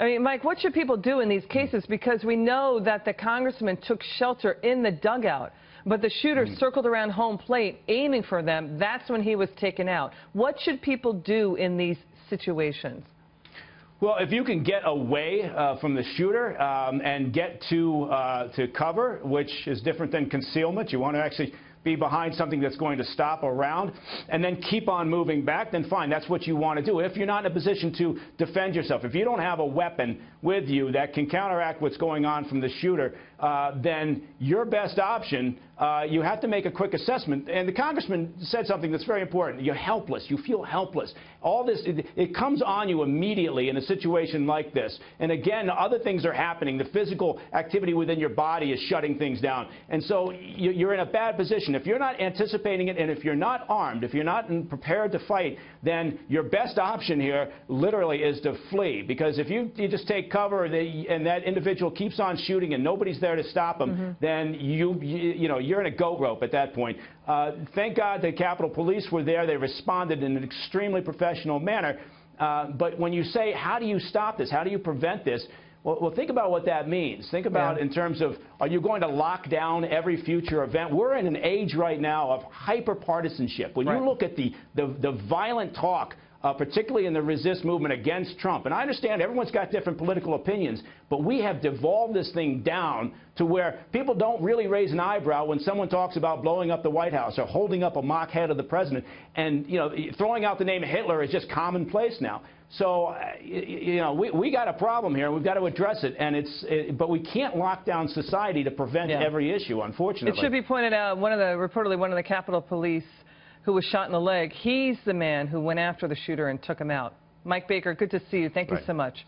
I mean, Mike, what should people do in these cases? Because we know that the congressman took shelter in the dugout, but the shooter Mm-hmm. circled around home plate aiming for them. That's when he was taken out. What should people do in these situations? Well, if you can get away uh, from the shooter um, and get to uh, to cover, which is different than concealment, you want to actually be behind something that's going to stop around, and then keep on moving back, then fine, that's what you want to do. If you're not in a position to defend yourself, if you don't have a weapon with you that can counteract what's going on from the shooter, uh, then your best option, uh, you have to make a quick assessment. And the congressman said something that's very important. You're helpless. You feel helpless. All this, it, it comes on you immediately in a situation like this. And again, other things are happening. The physical activity within your body is shutting things down. And so you're in a bad position. If you're not anticipating it and if you're not armed, if you're not prepared to fight, then your best option here literally is to flee. Because if you, you just take cover they, and that individual keeps on shooting and nobody's there to stop him, then you, you, you know, you're in a goat rope at that point. Uh, thank God the Capitol Police were there. They responded in an extremely professional manner. Uh, but when you say, how do you stop this? How do you prevent this? Well, well think about what that means. Think about Yeah. in terms of, are you going to lock down every future event? We're in an age right now of hyper-partisanship. When Right. you look at the, the, the violent talk uh, particularly in the resist movement against Trump. And I understand everyone's got different political opinions, but we have devolved this thing down to where people don't really raise an eyebrow when someone talks about blowing up the White House or holding up a mock head of the president. And, you know, throwing out the name Hitler is just commonplace now. So, uh, you know, we, we got a problem here, and we've got to address it. And it's, it, but we can't lock down society to prevent Yeah. every issue, unfortunately. It should be pointed out, one of the, reportedly one of the Capitol Police who was shot in the leg, he's the man who went after the shooter and took him out. Mike Baker, good to see you. Thank you so much.